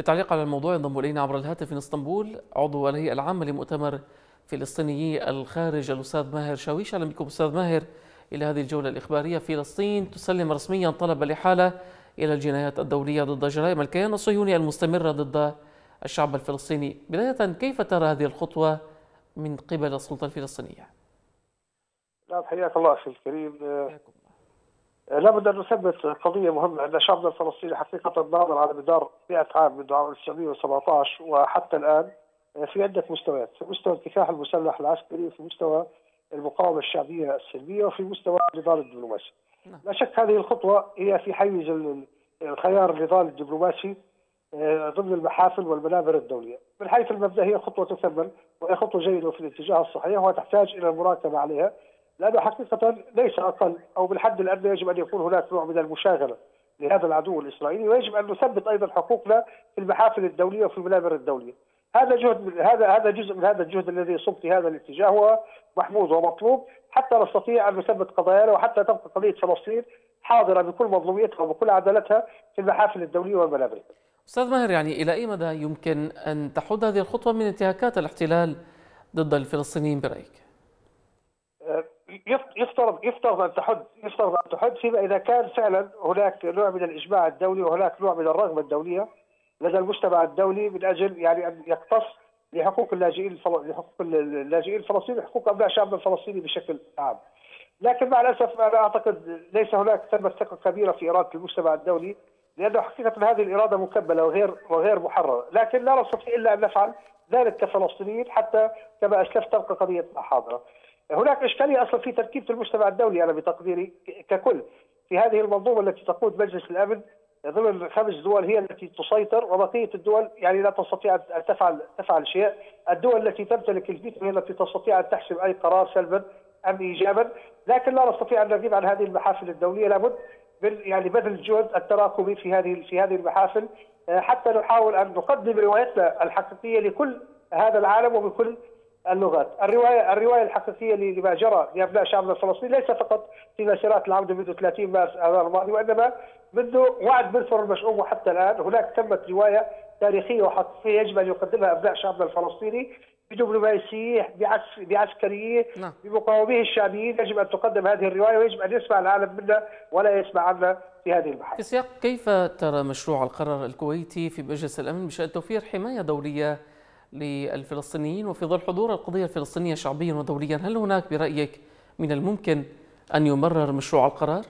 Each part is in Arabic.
للتعليق على الموضوع ينضم إلينا عبر الهاتف من إسطنبول عضو الهيئة العامة لمؤتمر فلسطينيي الخارج الأستاذ ماهر شاويش. أهلا بكم أستاذ ماهر إلى هذه الجولة الإخبارية فلسطين. تسلم رسميا طلب الاحاله إلى الجنايات الدولية ضد جرائم الكيان الصهيوني المستمره ضد الشعب الفلسطيني. بداية كيف ترى هذه الخطوة من قبل السلطة الفلسطينية؟ نعم حياك الله أخي الكريم. لابد أن نثبت قضية مهمة أن شعبنا الفلسطيني حقيقة ناظر على مدار 100 عام منذ عام 1917 وحتى الآن في عدة مستويات، في مستوى الكفاح المسلح العسكري وفي مستوى المقاومة الشعبية السلمية وفي مستوى النضال الدبلوماسي. لا شك هذه الخطوة هي في حيز الخيار النضال الدبلوماسي ضمن المحافل والمنابر الدولية، من حيث المبدأ هي خطوة تثمن وهي خطوة جيدة في الاتجاه الصحيح وتحتاج إلى المراقبه عليها. لأنه حقيقة ليس أقل أو بالحد الأدنى يجب أن يكون هناك نوع من المشاغلة لهذا العدو الإسرائيلي ويجب أن نثبت أيضا حقوقنا في المحافل الدولية وفي المنابر الدولية. هذا جهد من هذا هذا جزء من هذا الجهد الذي يصب في هذا الاتجاه هو محمود ومطلوب حتى نستطيع أن نثبت قضايانا وحتى تبقى قضية فلسطين حاضرة بكل مظلوميتها وبكل عدالتها في المحافل الدولية والمنابر. أستاذ ماهر يعني إلى أي مدى يمكن أن تحد هذه الخطوة من انتهاكات الاحتلال ضد الفلسطينيين برأيك؟ يفترض يفترض أن تحد يفترض أن تحد فيما إذا كان فعلا هناك نوع من الإجماع الدولي وهناك نوع من الرغبة الدولية لدى المجتمع الدولي من أجل يعني أن يقتص لحقوق اللاجئين لحقوق اللاجئين الفلسطينيين وحقوق أبناء شعبنا الفلسطيني بشكل عام. لكن مع الأسف أنا أعتقد ليس هناك ثمة ثقة كبيرة في إرادة المجتمع الدولي لأنه حقيقة هذه الإرادة مكبله وغير وغير محررة، لكن لا نستطيع إلا أن نفعل ذلك كفلسطينيين حتى كما أسلفت تبقى قضيتنا حاضرة. هناك إشكالية أصلا في تركيبه المجتمع الدولي أنا بتقديري ككل. في هذه المنظومة التي تقود مجلس الأمن ضمن خمس دول هي التي تسيطر وبقية الدول يعني لا تستطيع أن تفعل تفعل شيء، الدول التي تمتلك الفيتو هي التي تستطيع أن تحسم أي قرار سلبا أم ايجابا، لكن لا نستطيع أن نغيب عن هذه المحافل الدولية. لابد من يعني بذل الجهد التراكمي في هذه في هذه المحافل حتى نحاول أن نقدم روايتنا الحقيقية لكل هذا العالم وبكل اللغات، الروايه الرواية الحقيقية لما جرى لأبناء شعبنا الفلسطيني ليس فقط في مسيرات العوده منذ 30 مارس اذار الماضي وإنما منذ وعد بلفور المشؤوم وحتى الآن هناك تمت رواية تاريخية وحقيقية يجب أن يقدمها أبناء شعبنا الفلسطيني بدبلوماسية بعسكرية نعم. بمقاوميه الشعبيين يجب أن تقدم هذه الرواية ويجب أن يسمع العالم منا ولا يسمع عنا في هذه المحافل. في سياق كيف ترى مشروع القرار الكويتي في مجلس الأمن بشأن توفير حماية دولية للفلسطينيين وفي ظل حضور القضية الفلسطينية شعبيا ودوليا هل هناك برأيك من الممكن أن يمرر مشروع القرار؟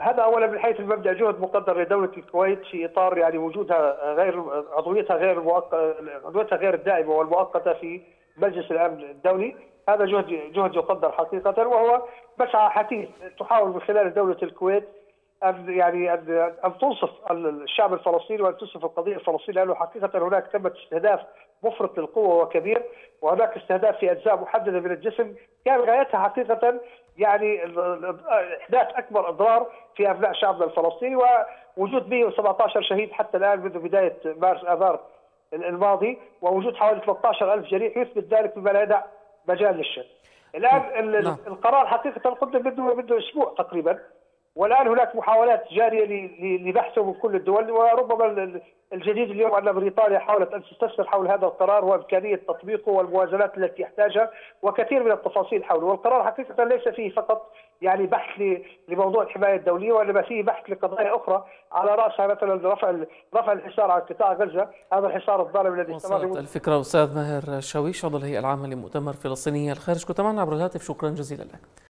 هذا اولا من حيث المبدأ جهد مقدر لدولة الكويت في إطار يعني وجودها غير عضويتها غير عضويتها غير الدائمه والمؤقتة في مجلس الأمن الدولي، هذا جهد جهد يقدر حقيقة وهو مسعى حثيث تحاول من خلال دولة الكويت ان يعني ان ان تنصف الشعب الفلسطيني وان تنصف القضية الفلسطينيه لأنه حقيقة هناك تمت استهداف مفرط للقوة وكبير وهناك استهداف في أجزاء محددة من الجسم. كان غايتها حقيقة يعني إحداث أكبر أضرار في أبناء شعبنا الفلسطيني ووجود 117 شهيد حتى الآن منذ بداية مارس آذار الماضي ووجود حوالي 13000 جريح يثبت ذلك بما لا يدع مجال للشك. الآن القرار حقيقة قدم منذ منذ أسبوع تقريبا. والآن هناك محاولات جارية لبحثه من كل الدول وربما الجديد اليوم أن بريطانيا حاولت أن تستفسر حول هذا القرار وامكانيه تطبيقه والموازنات التي يحتاجها وكثير من التفاصيل حوله، والقرار حقيقة ليس فيه فقط يعني بحث لموضوع الحماية الدولية وإنما فيه بحث لقضايا أخرى على رأسها مثلا رفع رفع الحصار عن قطاع غزة، هذا الحصار الظالم الذي استمر الفكرة أستاذ ماهر شاويش عضو الهيئة العامة لمؤتمر فلسطينيه الخارج. كنت معنا عبر الهاتف شكرا جزيلا لك.